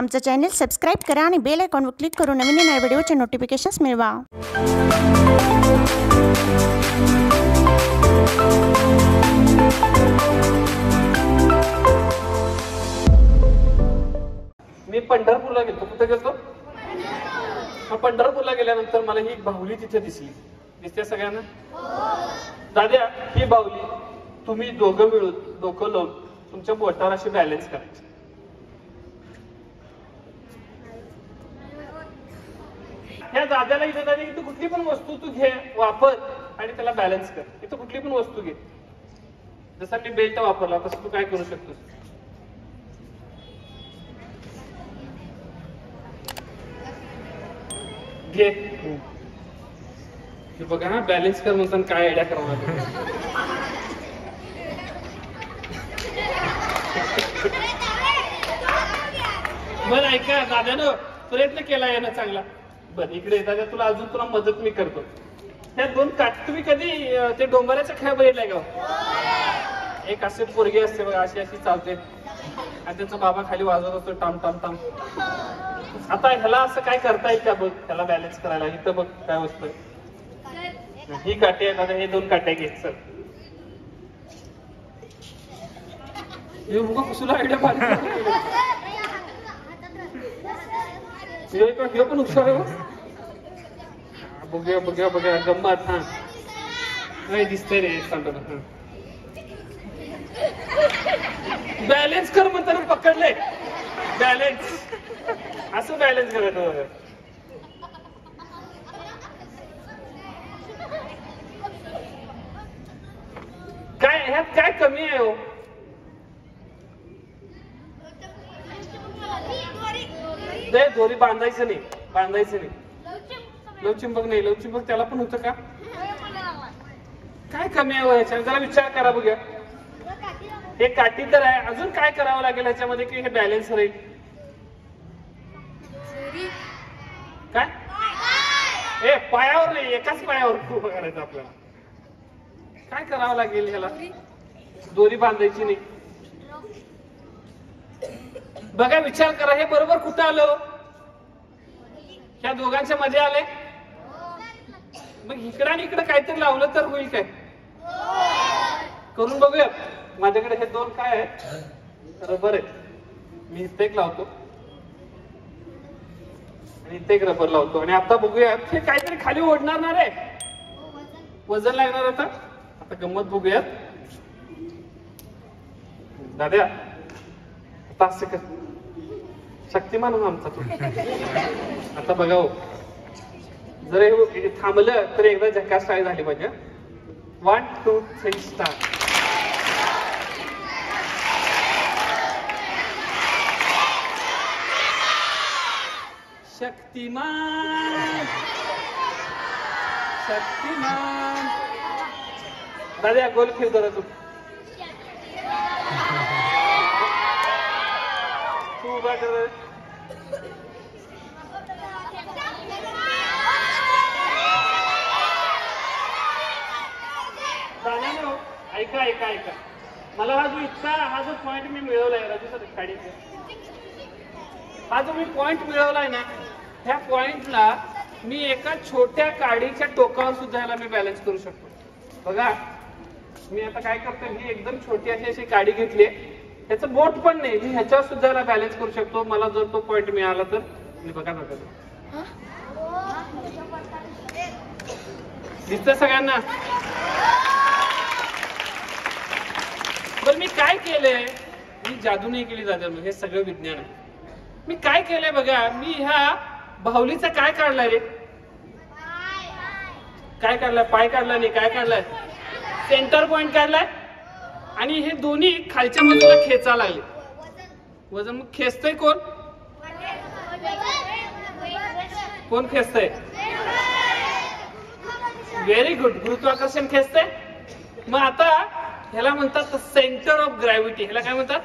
आमचं channel subscribe करा आणि बेल आयकॉनवर क्लिक करून नवीन नव्या व्हिडिओचे नोटिफिकेशन्स मिळवा. मी पंढरपूरला गेलो कुठे गेलो मग पंढरपूरला गेल्यानंतर मला ही बाहुली तिथे दिसली. दिसते सगळ्यांना? दाद्या ही बाहुली तुम्ही दोघं मिळून डोकं लावून तुमच्या बोटावर अशी बॅलन्स करायची. ह्या दादाला इथं दादा इथं कुठली पण वस्तू तू घे वापर आणि त्याला बॅलन्स कर. इथं कुठली पण वस्तू घे. जसा मी बेल्ट वापरला तसं तू काय करू शकतोस? घे. हे बघा ना बॅलन्स कर म्हणताना काय आयडिया करावा बरं ऐका दादानं प्रयत्न केला यानं ना चांगला. बर इकडे दादा तुला अजून तुला मदत मी करतो. ह्या दोन काट तुम्ही कधी ते डोंबऱ्याचा खेळ बघितलाय का? एक असे पोरगे असते बघा अशी अशी चालते. आणि त्याचा बाबा खाली वाजवत असतो टाम टाम टाम. आता ह्याला असं काय करता येईल का बघ? त्याला बॅलन्स करायला. इथं बघ काय वस्तू ही काठी आहे दादा हे दोन काट्या घेत सर हे उगा कुसुला आयडिया पाहिजे हे पण हे पण हुशार आहे हो. हा, बघूया बघूया बघूया. गंमत हा. नाही दिसतंय रे सांगतो ना बॅलन्स कर म्हणताना पकडले बॅलन्स असं बॅलन्स करायचं बघा. काय ह्यात काय कमी आहे हो? नाही दोरी बांधायचं नाही बांधायचं नाही. लवचिंबक नाही. लवचिंबक त्याला पण होतं का? काय कमी आहे हो ह्याच्यात जरा विचार करा बघूया. हे काठी तर आहे. अजून काय करावं लागेल ह्याच्यामध्ये की हे बॅलन्स राहील काय? ए पायावर नाही एकाच पायावर उभं करायचं आपल्याला. काय करावं लागेल ह्याला? दोरी बांधायची नाही. बघा विचार करा हे बरोबर कुठं आलं हो? ह्या दोघांच्या मध्ये आले मग इकडं आणि इकडं काहीतरी लावलं तर होईल काय? करून बघूया. माझ्याकडे हे दोन काय आहेत? रबर आहेत मी इथे एक लावतो. आणि इथे एक रबर लावतो. आणि आता बघूया हे काहीतरी खाली ओढणार ना रे? वजन लागणार आता? आता गंमत बघूयात. दाद्या तास शक्तिमान हो आमचा तो. आता बघा हो. जर हे थांबलं तर एकदा झकास काय झाली पाहिजे one two three start Shaktimaan. Shaktimaan. दादा गोल खेळ जरा तू. तू उभा कर. हो, ऐका ऐका ऐका. मला हा जो इतका हा जो पॉइंट मी मिळवलाय राजू सर गाडीचा हा जो मी पॉइंट मिळवलाय ना ह्या पॉइंटला मी एका छोट्या काडीच्या टोकावर सुद्धा ह्याला मी बॅलन्स करू शकतो. बघा मी आता काय करतो ही एकदम छोटी अशी अशी काडी घेतली ह्याचं बोट पण नाही. मी ह्याच्यावर सुद्धा बॅलन्स करू शकतो. मला जर तो पॉइंट मिळाला तर. मी बघा बघा दिसत सगळ्यांना? तर मी काय केलंय? मी जादू नाही केली दादा हे सगळं विज्ञान आहे. मी काय केलंय बघा? मी ह्या बाहुलीचा काय काढलाय? रे काय काढलाय? पाय काढला नाही. काय काढलाय? सेंटर पॉइंट काढलाय? आणि हे दोन्ही खालच्या बाजूला खेचा लागले. वजन मग खेचतय कोण? कोण खेचतय? व्हेरी गुड गुरुत्वाकर्षण खेचतंय. मग आता ह्याला म्हणतात सेंटर ऑफ ग्रॅव्हिटी ह्याला काय म्हणतात?